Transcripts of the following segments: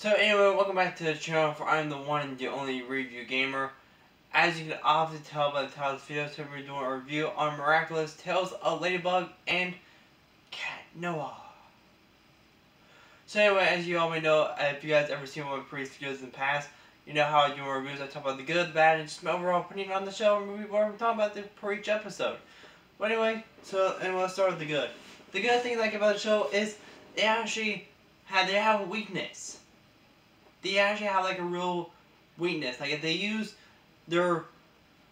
So anyway, welcome back to the channel for I'm the one and the only review gamer. As you can obviously tell by the title of this video, today we're doing a review on Miraculous Tales of Ladybug and Cat Noir. So anyway, as you all may know, if you guys ever seen one of my previous videos in the past, you know how I do my reviews, I talk about the good, the bad, and just my overall opinion on the show and movie what I'm talking about for each episode. But anyway, so and let's start with the good. The good thing I like about the show is they actually have they have a weakness. They actually have like a real weakness. Like if they use their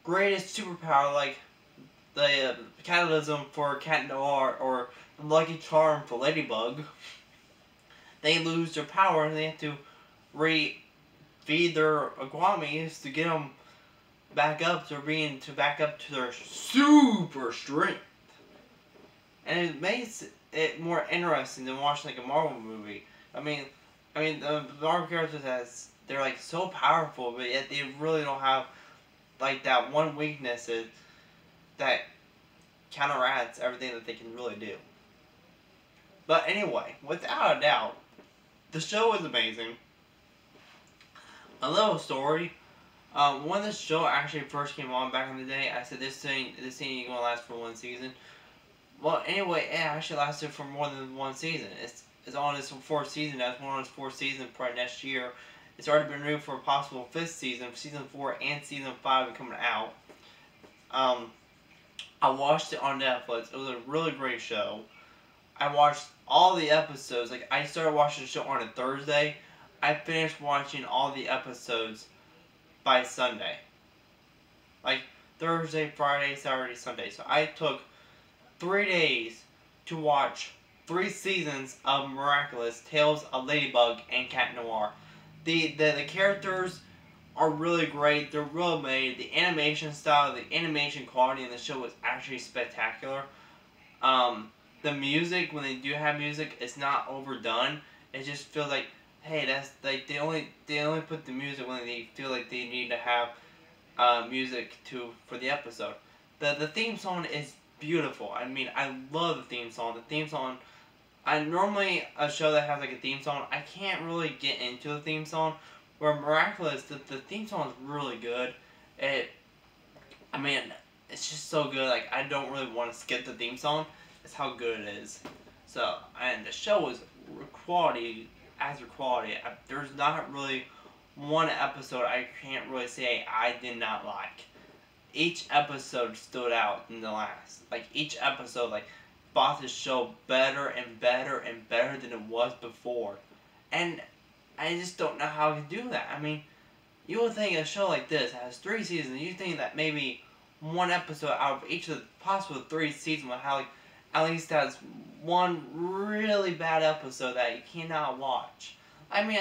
greatest superpower, like the uh, for Cat Noir or Lucky Charm for Ladybug, they lose their power and they have to re-feed their kwamis to get them back up to being to back up to their super strength. And it makes it more interesting than watching like a Marvel movie. I mean, I mean the Marvel characters has they're like so powerful, but yet they really don't have like that one weakness that counteracts everything that they can really do. But anyway, without a doubt, the show was amazing. A little story. Um, when this show actually first came on back in the day, I said this thing, this thing ain't gonna last for one season. Well, anyway, it actually lasted for more than one season. It's it's on its fourth season. That's one on its fourth season. Probably next year. It's already been renewed for a possible fifth season. Season four and season five are coming out. Um, I watched it on Netflix. It was a really great show. I watched all the episodes. Like I started watching the show on a Thursday. I finished watching all the episodes by Sunday. Like Thursday, Friday, Saturday, Sunday. So I took three days to watch three seasons of Miraculous, Tales of Ladybug, and Cat Noir. The, the, the characters are really great. They're well made. The animation style, the animation quality in the show is actually spectacular. Um, the music, when they do have music, it's not overdone. It just feels like, hey, that's like they only they only put the music when they feel like they need to have uh, music to for the episode. The the theme song is beautiful. I mean, I love the theme song. The theme song, I normally a show that has like a theme song, I can't really get into the theme song. Where Miraculous, the, the theme song is really good. It, I mean, it's just so good. Like I don't really want to skip the theme song. It's how good it is. So and the show is quality as a quality. I, there's not really one episode I can't really say I did not like each episode stood out in the last. Like each episode, like brought the show better and better and better than it was before, and I just don't know how to do that. I mean, you would think a show like this has three seasons. You think that maybe one episode out of each of the possible three seasons would have like at least has one really bad episode that you cannot watch. I mean,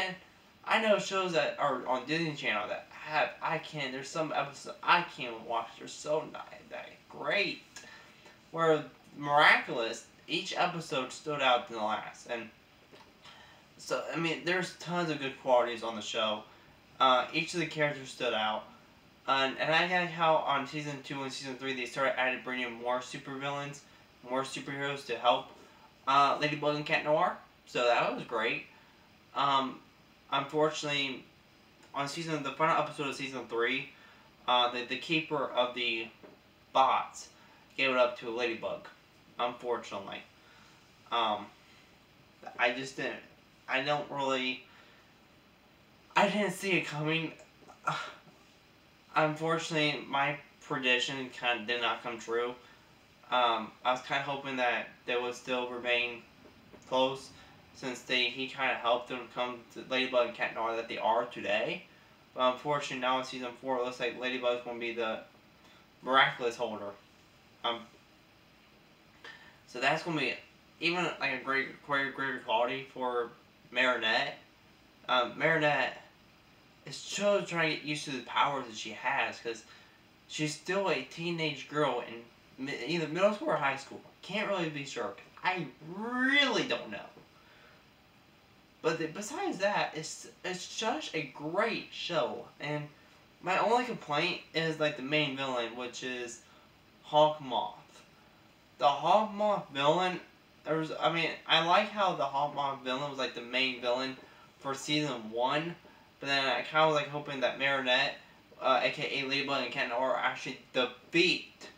I know shows that are on Disney Channel that have I can there's some episodes I can't watch. They're so not that great. Where miraculous, each episode stood out than the last, and so I mean there's tons of good qualities on the show. Uh, each of the characters stood out. and I like how on season two and season three they started adding bringing more supervillains, more superheroes to help uh, Ladybug and Cat Noir. So that was great. Um, unfortunately, on season the final episode of season three, uh, the the keeper of the bots gave it up to a ladybug. Unfortunately, um, I just didn't. I don't really. I didn't see it coming. Unfortunately, my prediction kind of did not come true. Um, I was kind of hoping that they would still remain close since they he kind of helped them come to Ladybug and Cat Noir that they are today. But unfortunately, now in season four, it looks like Ladybug's going to be the miraculous holder. Um, so that's going to be even like a great, great, greater quality for Marinette. Um, Marinette is still trying to get used to the powers that she has because she's still a teenage girl in either middle school or high school. Can't really be sure. I really don't know. But the, besides that, it's it's such a great show, and my only complaint is like the main villain, which is Hawk Moth. The Moth villain, there was, I mean, I like how the Moth villain was like the main villain for season one, but then I kind of was like hoping that Marinette, uh, aka Ladybug and Cat Noir, actually defeat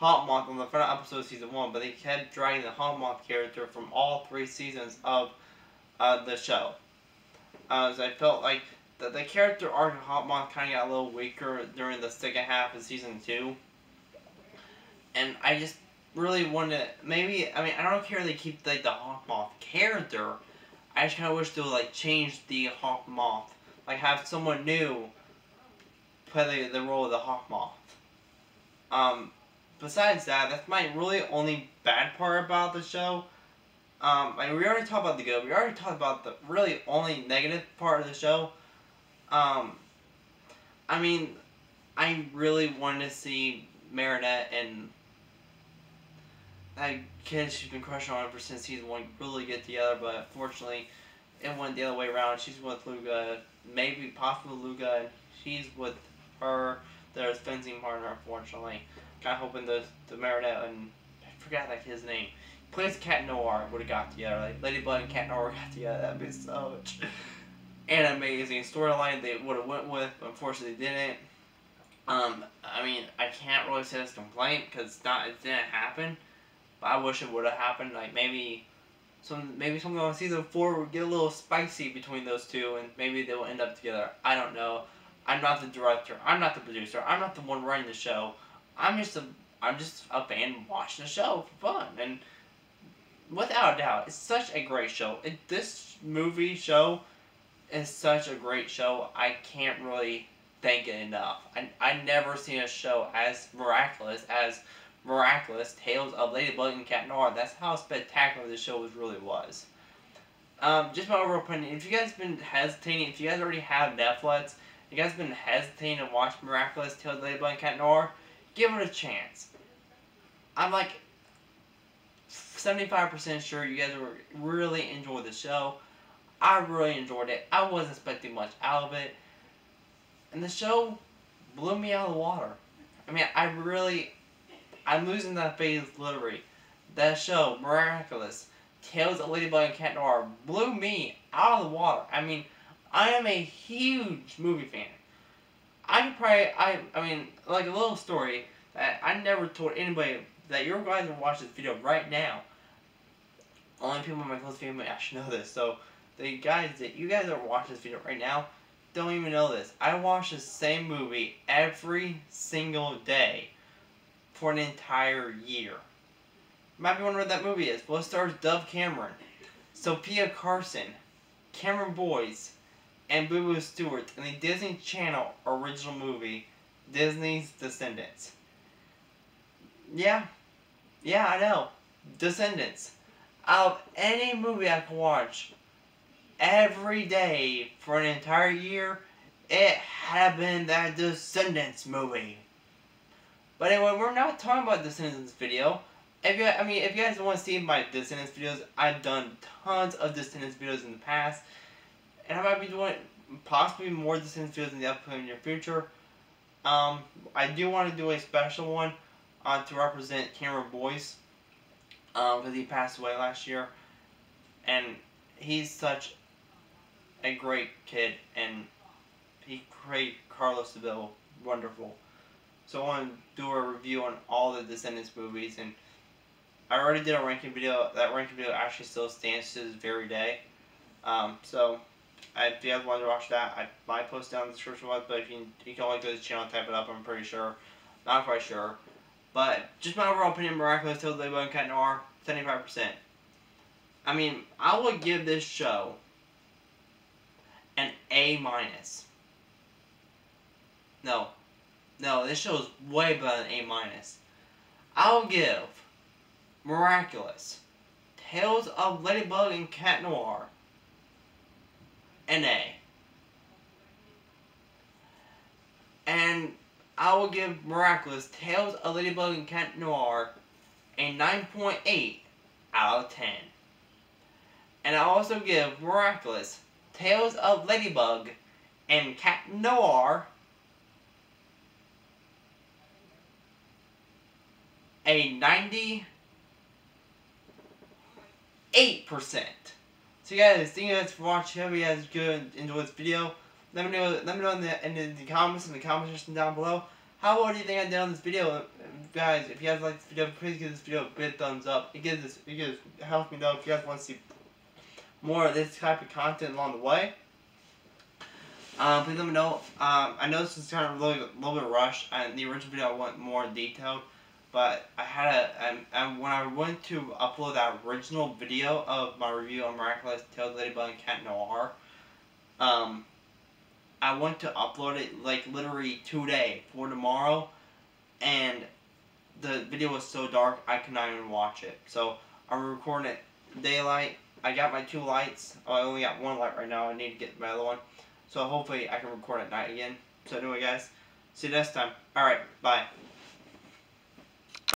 Moth on the front episode of season one, but they kept dragging the Moth character from all three seasons of uh, the show. Uh, so I felt like the, the character arc of Moth kind of got a little weaker during the second half of season two. And I just really want to, maybe I mean I don't care they keep like the Hawk Moth character. I just kind of wish they would like change the Hawk Moth, like have someone new play the, the role of the Hawk Moth. Um, besides that, that's my really only bad part about the show. Um, like we already talked about the good. We already talked about the really only negative part of the show. Um, I mean, I really wanted to see Marinette and that kid she's been crushing on him ever since season one really get together, but unfortunately, it went the other way around. She's with Luka, maybe possibly Luka, and he's with her, their fencing partner. Unfortunately, kind of hoping the the Marinette and I forgot like his name. Plays Cat Noir would have got together. Like Ladybug and Cat Noir got together. That'd be so much an amazing storyline they would have went with, but unfortunately they didn't. Um, I mean, I can't really say this complaint because not it didn't happen, but I wish it would have happened. Like maybe some maybe something on season four would get a little spicy between those two, and maybe they will end up together. I don't know. I'm not the director. I'm not the producer. I'm not the one running the show. I'm just a I'm just a fan watching the show for fun, and without a doubt, it's such a great show. It, this movie show is such a great show. I can't really thank it enough. I I never seen a show as miraculous as miraculous Tales of Ladybug and Cat Noir. That's how spectacular this show was really was. Um, just my overall opinion. If you guys been hesitating, if you guys already have Netflix, you guys been hesitating to watch Miraculous Tales of Ladybug and Cat Noir, give it a chance. I'm like 75% sure you guys will really enjoy the show. I really enjoyed it. I wasn't expecting much out of it. And the show blew me out of the water. I mean, I really, I'm losing that faith literally. That show, Miraculous, Tales of Ladybug and Cat Noir, blew me out of the water. I mean, I am a huge movie fan. I could probably, I, I mean, like a little story that I never told anybody that your guys are watching this video right now. Only people in my close family actually know this. So, the guys that you guys are watching this video right now don't even know this. I watch the same movie every single day for an entire year. Might be wondering what that movie is. Well, it stars Dove Cameron, Sofia Carson, Cameron Boyce, and Booboo Stewart in the Disney Channel original movie, Disney's Descendants. Yeah, yeah, I know. Descendants. Out of any movie I can watch, every day for an entire year, it had been that Descendants movie. But anyway, we're not talking about Descendants video. If you, I mean, if you guys want to see my Descendants videos, I've done tons of Descendants videos in the past, and I might be doing possibly more Descendants videos in the upcoming near future. Um, I do want to do a special one uh, to represent Cameron Boyce, um, because he passed away last year, and he's such a great kid, and he created Carlos de Vil wonderful. So I want to do a review on all the Descendants movies, and I already did a ranking video. That ranking video actually still stands to this very day. Um, so if you guys want to watch that, I might post down in the description box, but if you, you can always go to the channel and type it up, I'm pretty sure. Not quite sure. But just my overall opinion, Miraculous Tales Ladybug and Cat Noir, 75%. I mean, I would give this show an A minus. No. No, this show is way better than A minus. I'll give Miraculous Tales of Ladybug and Cat Noir an A. And I will give Miraculous Tales of Ladybug and Cat Noir a 9.8 out of 10. And I also give Miraculous Tales of Ladybug and Cat Noir a 98%. So guys, thank you guys for watching. Hope you guys good enjoy this video. Let me know let me know in the in the, comments in the comment section down below. How well do you think I did on this video? Guys, if you guys like this video, please give this video a big thumbs up. It gives this it gives helps me know if you guys want to see more of this type of content along the way. Um, please let me know. Um, I know this is kind of a little, bit rushed, and the original video I want more detailed. But I had a, and, and when I went to upload that original video of my review on Miraculous Tales Ladybug and Cat Noir, um, I went to upload it like literally today for tomorrow, and the video was so dark I could not even watch it. So I'm recording it daylight. I got my two lights. Oh, I only got one light right now. I need to get my other one. So hopefully I can record at night again. So anyway, guys, see you next time. All right, bye.